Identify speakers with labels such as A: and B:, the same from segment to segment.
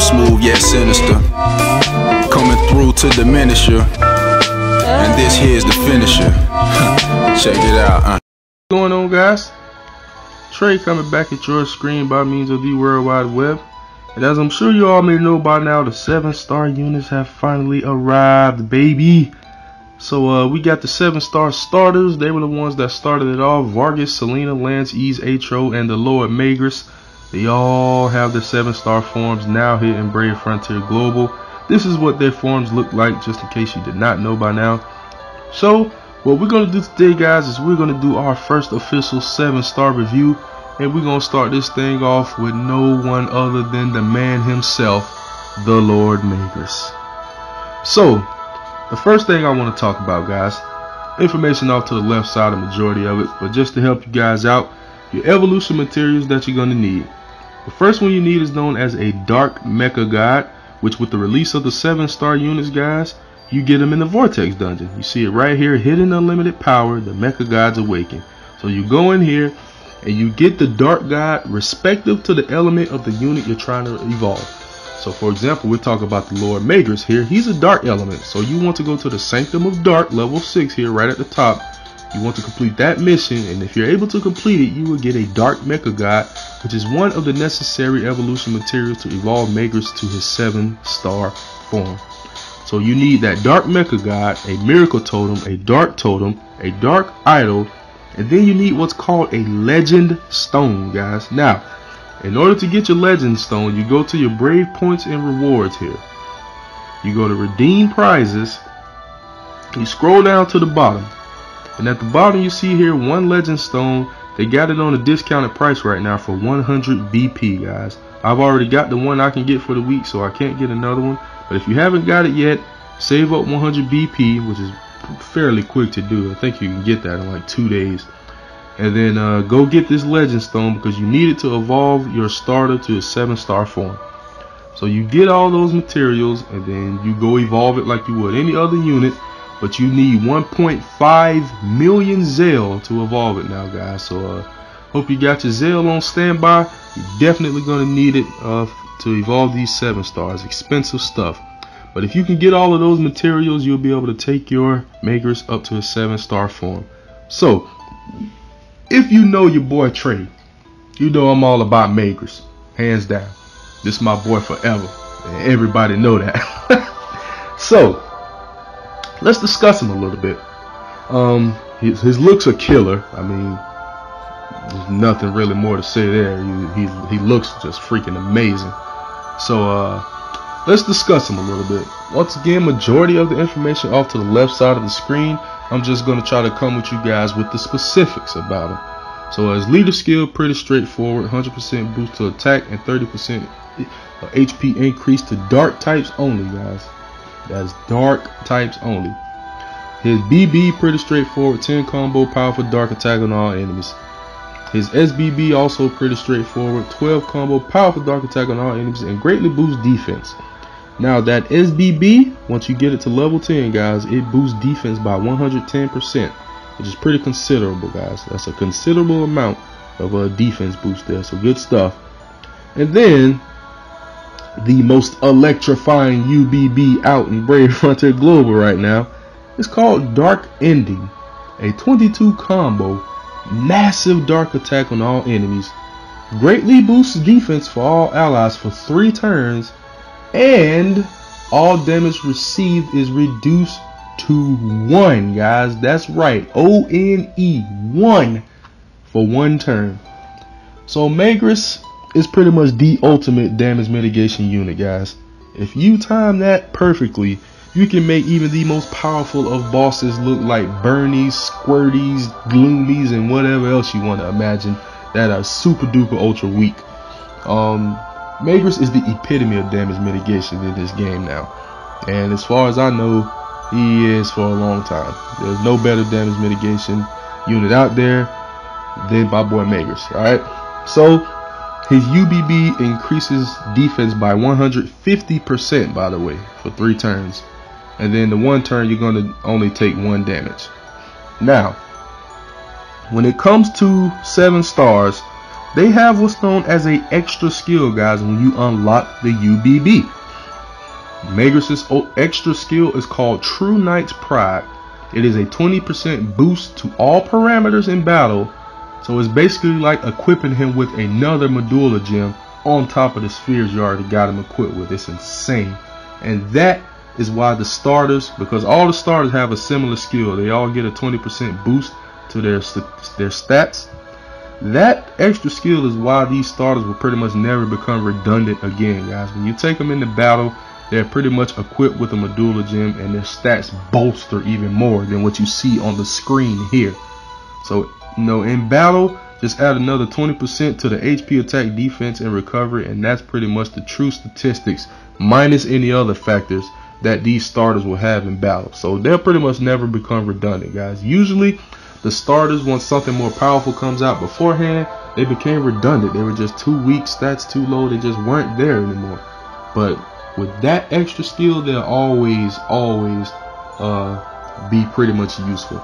A: smooth yet sinister. Coming through to diminish you. And this here's the finisher. Check it out. Uh.
B: What's going on, guys? Trey coming back at your screen by means of the World Wide Web. And as I'm sure you all may know by now, the seven star units have finally arrived, baby. So uh, we got the seven star starters. They were the ones that started it all. Vargas, Selena, Lance, Eze, Atro, and the Lord Magress. They all have their seven star forms now here in Brave Frontier Global. This is what their forms look like, just in case you did not know by now. So, what we're going to do today, guys, is we're going to do our first official seven star review. And we're going to start this thing off with no one other than the man himself, the Lord Magress. So, the first thing I want to talk about, guys, information off to the left side, the majority of it, but just to help you guys out, your evolution materials that you're going to need. The first one you need is known as a Dark Mecha God, which with the release of the 7 star units, guys, you get them in the Vortex dungeon. You see it right here, hidden unlimited power, the Mecha Gods Awaken. So you go in here and you get the Dark God respective to the element of the unit you're trying to evolve. So for example, we're talking about the Lord Magress here. He's a dark element. So you want to go to the Sanctum of Dark, level 6 here, right at the top. You want to complete that mission, and if you're able to complete it, you will get a Dark Mecha God, which is one of the necessary evolution materials to evolve Magress to his 7-star form. So you need that Dark Mecha God, a Miracle Totem, a Dark Totem, a Dark Idol, and then you need what's called a Legend Stone, guys. Now, in order to get your Legend Stone, you go to your Brave Points and Rewards here. You go to Redeem Prizes. You scroll down to the bottom. And at the bottom you see here one Legend Stone. They got it on a discounted price right now for 100 BP, guys. I've already got the one I can get for the week, so I can't get another one. But if you haven't got it yet, save up 100 BP, which is fairly quick to do. I think you can get that in like two days. And then uh, go get this Legend Stone because you need it to evolve your starter to a 7 star form. So you get all those materials and then you go evolve it like you would any other unit. But you need 1.5 million Zell to evolve it now, guys. So uh, hope you got your Zell on standby. You're definitely going to need it uh, to evolve these 7 stars. Expensive stuff. But if you can get all of those materials, you'll be able to take your Magress up to a 7 star form. So, if you know your boy Trey, you know I'm all about Magress. hands down. This is my boy forever, and everybody know that. so let's discuss him a little bit. Um, his, his looks are killer. I mean, there's nothing really more to say there. He, he, he looks just freaking amazing. So uh, let's discuss him a little bit. Once again, majority of the information off to the left side of the screen. I'm just going to try to come with you guys with the specifics about him. So as leader skill, pretty straightforward. 100% boost to attack and 30% HP increase to dark types only, guys. That's dark types only. His BB pretty straightforward. 10 combo, powerful dark attack on all enemies. His SBB also pretty straightforward. 12 combo, powerful dark attack on all enemies and greatly boosts defense. Now that SBB, once you get it to level 10, guys, it boosts defense by 110%, which is pretty considerable, guys. That's a considerable amount of a defense boost there, so good stuff. And then the most electrifying UBB out in Brave Frontier Global right now is called Dark Ending, a 22 combo, massive dark attack on all enemies, greatly boosts defense for all allies for three turns and all damage received is reduced to one, guys. That's right, O N E, one for one turn. So Magress is pretty much the ultimate damage mitigation unit, guys. If you time that perfectly, you can make even the most powerful of bosses look like Burnies, Squirties, Gloomies, and whatever else you want to imagine that are super duper ultra weak. Um, Magress is the epitome of damage mitigation in this game now. And as far as I know, he is for a long time. There's no better damage mitigation unit out there than my boy Magress. Alright? So his UBB increases defense by 150% by the way for three turns. And then the one turn you're gonna only take one damage. Now, when it comes to seven stars, they have what's known as a extra skill, guys, when you unlock the UBB. Magress's extra skill is called True Knight's Pride. It is a 20% boost to all parameters in battle, so it's basically like equipping him with another Medulla gem on top of the spheres you already got him equipped with. It's insane. And that is why the starters, because all the starters have a similar skill, they all get a 20% boost to their their stats. That extra skill is why these starters will pretty much never become redundant again, guys. When you take them into battle, they're pretty much equipped with a medulla gem, and their stats bolster even more than what you see on the screen here. So, you know, in battle, just add another 20% to the HP attack, defense, and recovery, and that's pretty much the true statistics, minus any other factors that these starters will have in battle. So they'll pretty much never become redundant, guys. Usually, the starters, once something more powerful comes out beforehand, they became redundant. They were just too weak, stats too low, they just weren't there anymore. But with that extra skill, they'll always, always uh, be pretty much useful.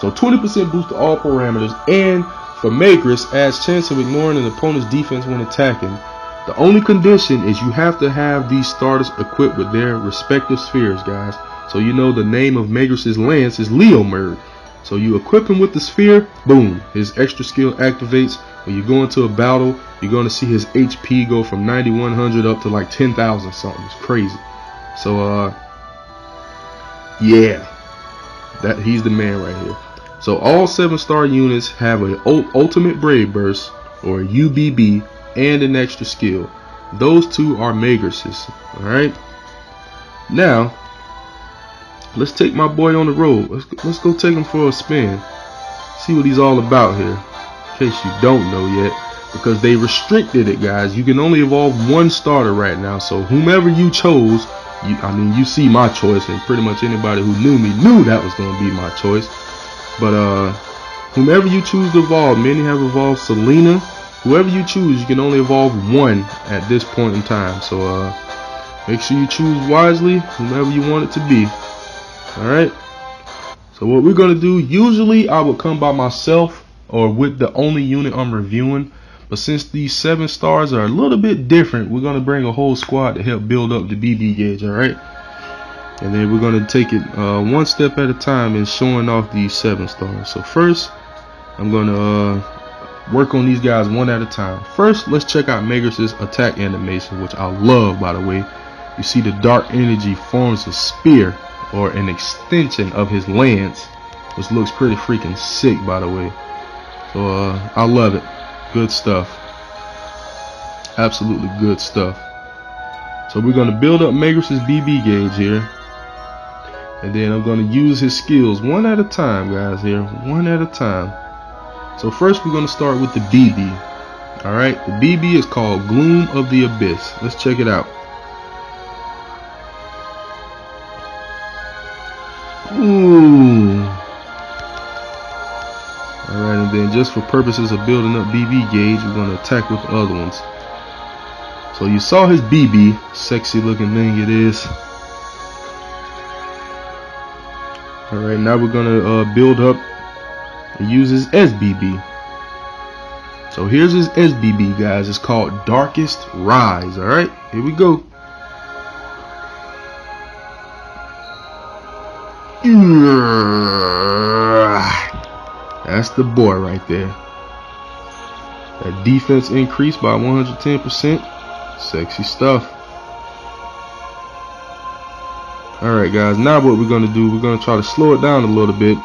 B: So 20% boost to all parameters, and for Magress, adds chance of ignoring an opponent's defense when attacking. The only condition is you have to have these starters equipped with their respective spheres, guys. So you know the name of Magress's lance is Leo Leomurd. So you equip him with the sphere, boom, his extra skill activates. When you go into a battle, you're going to see his HP go from 9100 up to like 10,000 something. It's crazy. So, uh, yeah, that he's the man right here. So all seven star units have an ultimate brave burst or UBB and an extra skill. Those two are Magress's. Alright. Now, let's take my boy on the road. Let's, let's go take him for a spin. See what he's all about here. In case you don't know yet. Because they restricted it, guys. You can only evolve one starter right now. So whomever you chose, you, I mean, you see my choice. And pretty much anybody who knew me knew that was going to be my choice. But uh, whomever you choose to evolve, many have evolved Selena whoever you choose, you can only evolve one at this point in time. So uh, make sure you choose wisely, whomever you want it to be. Alright? So what we're going to do, usually I would come by myself or with the only unit I'm reviewing. But since these seven stars are a little bit different, we're going to bring a whole squad to help build up the BB gauge, alright? And then we're going to take it uh, one step at a time in showing off these seven stars. So first, I'm going to uh, work on these guys one at a time. First, let's check out Magress's attack animation, which I love, by the way. You see the dark energy forms a spear or an extension of his lance, which looks pretty freaking sick, by the way. So, uh, I love it. Good stuff. Absolutely good stuff. So we're going to build up Magress's BB gauge here. And then I'm going to use his skills one at a time, guys, here. One at a time. So first we're going to start with the BB. Alright, the BB is called Gloom of the Abyss. Let's check it out. And just for purposes of building up BB gauge, we're going to attack with the other ones. So you saw his BB, sexy looking thing it is. Alright, now we're going to uh, build up and uses SBB. So here's his SBB, guys. It's called Darkest Rise. All right, here we go. That's the boy right there. That defense increased by 110%. Sexy stuff. Alright guys, now what we're going to do, we're going to try to slow it down a little bit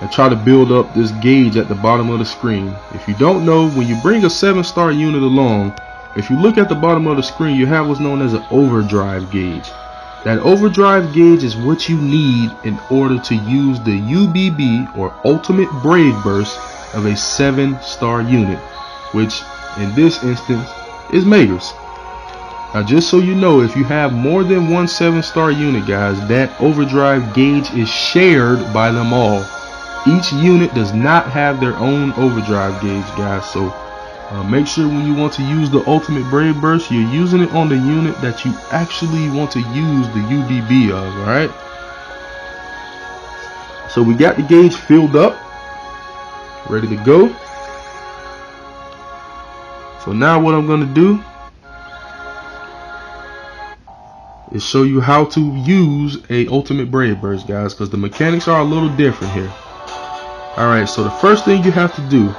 B: and try to build up this gauge at the bottom of the screen. If you don't know, when you bring a 7 star unit along, if you look at the bottom of the screen, you have what's known as an overdrive gauge. That overdrive gauge is what you need in order to use the UBB or Ultimate Brave Burst of a 7 star unit, which in this instance is Magress. Now just so you know, if you have more than one 7 star unit guys, that overdrive gauge is shared by them all each unit does not have their own overdrive gauge guys so uh, make sure when you want to use the ultimate brave burst you're using it on the unit that you actually want to use the UBB of alright so we got the gauge filled up ready to go So now what I'm gonna do is show you how to use a Ultimate Brave Burst, guys, because the mechanics are a little different here. Alright, so the first thing you have to do,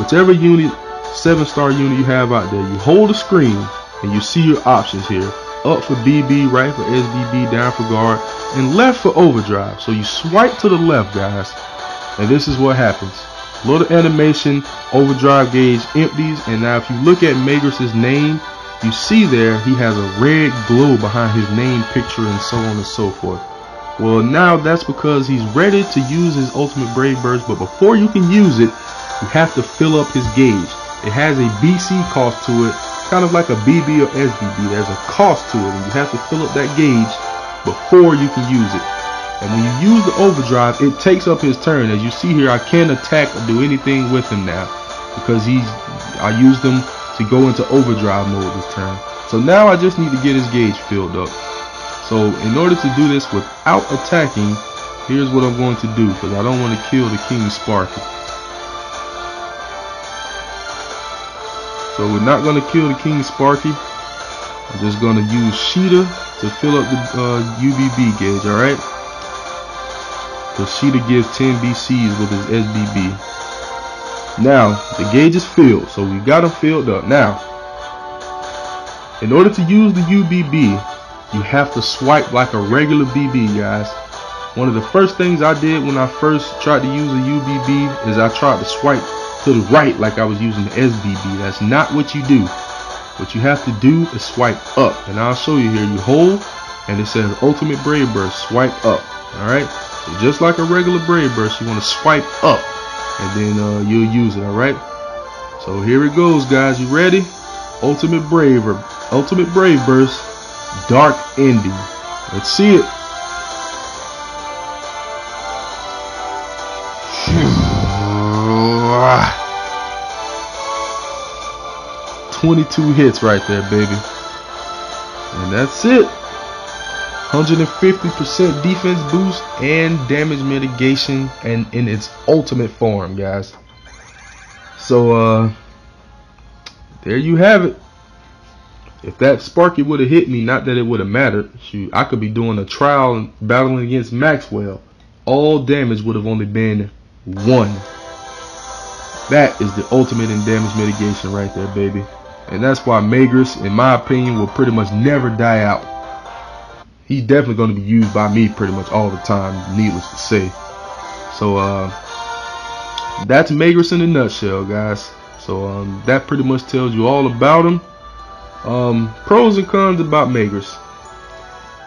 B: whichever unit, 7 star unit you have out there, you hold the screen and you see your options here. Up for BB, right for SBB, down for guard, and left for overdrive. So you swipe to the left, guys, and this is what happens. Little animation, overdrive gauge empties, and now if you look at Magress' name, you see there he has a red glow behind his name picture and so on and so forth. Well, now that's because he's ready to use his ultimate Brave Burst, but before you can use it, you have to fill up his gauge. It has a BC cost to it, kind of like a BB or SBB. There's a cost to it, and you have to fill up that gauge before you can use it. And when you use the overdrive, it takes up his turn. As you see here, I can't attack or do anything with him now because he's I used him to go into overdrive mode this turn. So now I just need to get his gauge filled up. So in order to do this without attacking, here's what I'm going to do because I don't want to kill the King Sparky. So we're not going to kill the King Sparky. I'm just going to use Sheeta to fill up the uh, UBB gauge, alright? because Sheeta gives 10 BCs with his SBB. Now, the gauge is filled, so we got them filled up. Now, in order to use the UBB, you have to swipe like a regular BB, guys. One of the first things I did when I first tried to use a UBB is I tried to swipe to the right like I was using the SBB. That's not what you do. What you have to do is swipe up. And I'll show you here. You hold, and it says Ultimate Brave Burst, swipe up. Alright? So just like a regular Brave Burst, you want to swipe up and then uh, you'll use it, alright? So here it goes, guys. You ready? Ultimate Brave, Ultimate Brave Burst, Dark Ending. Let's see it. Twenty-two hits right there, baby, and that's it. 150% defense boost and damage mitigation and in its ultimate form, guys. So, uh, there you have it. If that Sparky would have hit me, not that it would have mattered, shoot, I could be doing a trial and battling against Maxwell. All damage would have only been one. That is the ultimate in damage mitigation right there, baby. And that's why Magress, in my opinion, will pretty much never die out he's definitely going to be used by me pretty much all the time, needless to say. So uh, that's Magress in a nutshell, guys. So um, that pretty much tells you all about him. Um, pros and cons about Magress.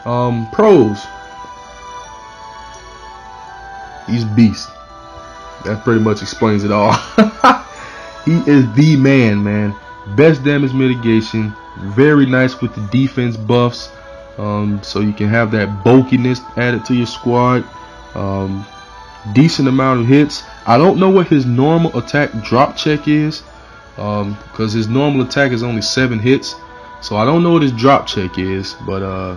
B: Um, pros. He's beast. That pretty much explains it all. he is the man, man. Best damage mitigation. Very nice with the defense buffs um, so you can have that bulkiness added to your squad. Um, decent amount of hits. I don't know what his normal attack drop check is because um, his normal attack is only seven hits. So I don't know what his drop check is, but uh,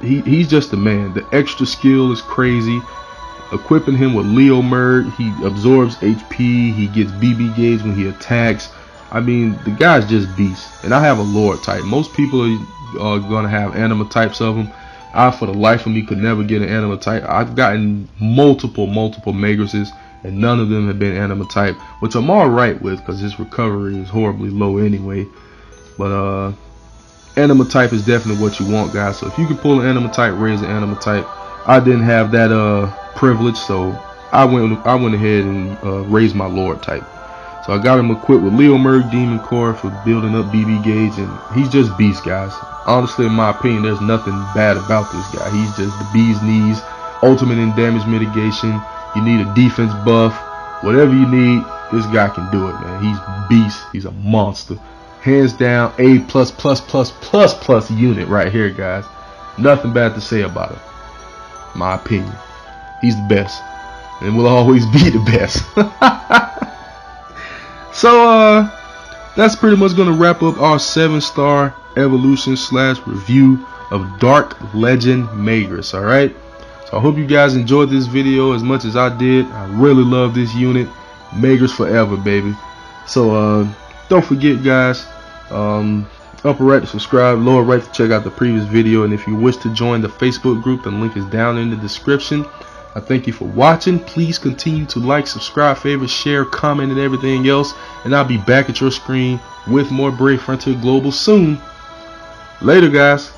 B: he, he's just a man. The extra skill is crazy. Equipping him with Leomurd, he absorbs HP. He gets BB gauge when he attacks. I mean, the guy's just beast. And I have a Lord type. Most people are, are gonna have anima types of them. I, for the life of me, could never get an anima type. I've gotten multiple, multiple Magresses, and none of them have been anima type, which I'm all right with because his recovery is horribly low anyway. But uh, anima type is definitely what you want, guys. So if you can pull an anima type, raise an anima type. I didn't have that uh privilege, so I went I went ahead and uh, raised my Lord type. So I got him equipped with Leomurd Demon Core for building up BB gauge, and he's just beast, guys. Honestly, in my opinion, there's nothing bad about this guy. He's just the bee's knees, ultimate in damage mitigation. You need a defense buff, whatever you need, this guy can do it, man. He's beast. He's a monster. Hands down, A plus plus plus plus plus unit right here, guys. Nothing bad to say about him. My opinion. He's the best. And will always be the best. So uh that's pretty much gonna wrap up our seven star evolution slash review of Dark Legend Magress, Alright. So I hope you guys enjoyed this video as much as I did. I really love this unit. Magress forever, baby. So uh, don't forget, guys. Um, upper right to subscribe, lower right to check out the previous video, and if you wish to join the Facebook group, the link is down in the description. I thank you for watching. Please continue to like, subscribe, favorite, share, comment, and everything else. And I'll be back at your screen with more Brave Frontier Global soon. Later, guys.